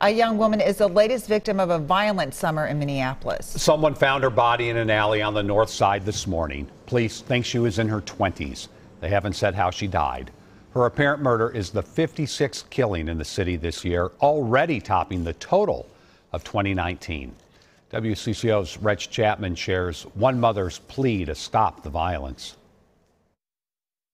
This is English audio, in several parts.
A young woman is the latest victim of a violent summer in Minneapolis. Someone found her body in an alley on the north side this morning. Police think she was in her 20s. They haven't said how she died. Her apparent murder is the 56th killing in the city this year, already topping the total of 2019. WCCO's Reg Chapman shares one mother's plea to stop the violence.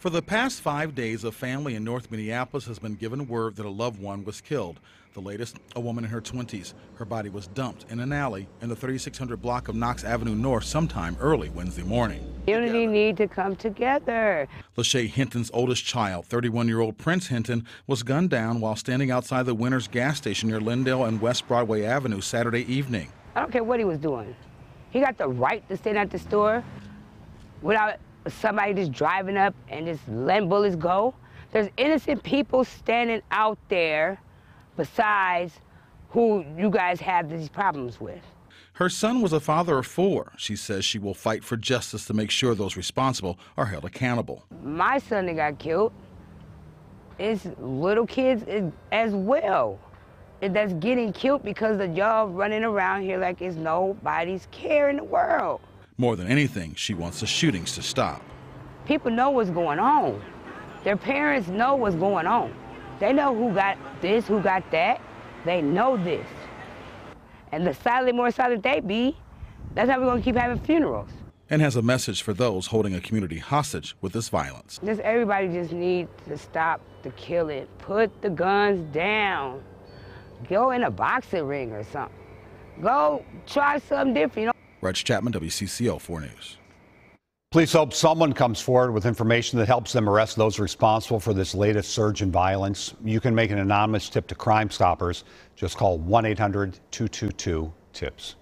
For the past five days, a family in North Minneapolis has been given word that a loved one was killed. The latest, a woman in her 20s. Her body was dumped in an alley in the 3600 block of Knox Avenue North sometime early Wednesday morning. Community need to come together. Lachey Hinton's oldest child, 31-year-old Prince Hinton, was gunned down while standing outside the Winners gas station near Lyndale and West Broadway Avenue Saturday evening. I don't care what he was doing. He got the right to stand at the store without somebody just driving up and just letting bullets go. There's innocent people standing out there besides who you guys have these problems with. Her son was a father of four. She says she will fight for justice to make sure those responsible are held accountable. My son that got killed is little kids as well that's getting killed because of y'all running around here like it's nobody's care in the world. More than anything, she wants the shootings to stop. People know what's going on. Their parents know what's going on. They know who got this, who got that. They know this. And the silent, more silent they be, that's how we're going to keep having funerals. And has a message for those holding a community hostage with this violence. Just everybody just needs to stop the killing. Put the guns down. Go in a boxing ring or something. Go try something different. You know? Reg Chapman, WCCO 4 News. Police hope someone comes forward with information that helps them arrest those responsible for this latest surge in violence. You can make an anonymous tip to Crime Stoppers. Just call 1 800 222 TIPS.